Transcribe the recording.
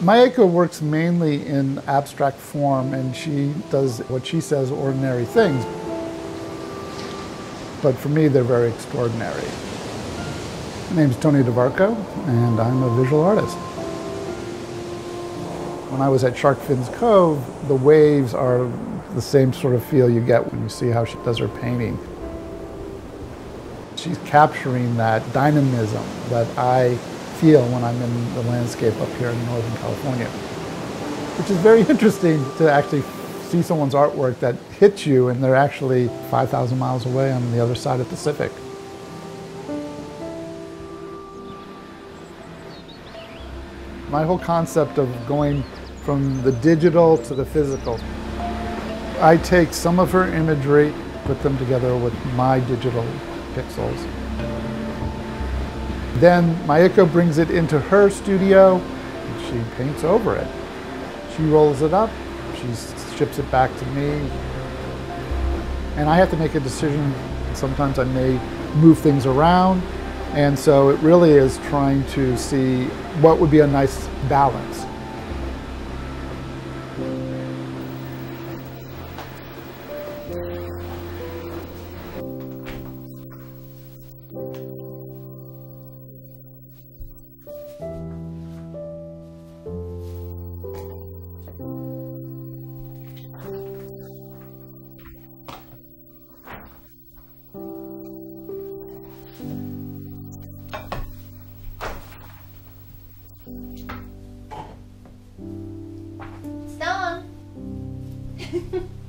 Mayako works mainly in abstract form and she does what she says ordinary things. But for me, they're very extraordinary. My name is Tony DeVarco and I'm a visual artist. When I was at Shark Fins Cove, the waves are the same sort of feel you get when you see how she does her painting. She's capturing that dynamism that I feel when I'm in the landscape up here in Northern California. Which is very interesting to actually see someone's artwork that hits you and they're actually 5,000 miles away on the other side of the Pacific. My whole concept of going from the digital to the physical. I take some of her imagery, put them together with my digital pixels. Then Mayako brings it into her studio and she paints over it. She rolls it up, she ships it back to me, and I have to make a decision. Sometimes I may move things around, and so it really is trying to see what would be a nice balance. Stone!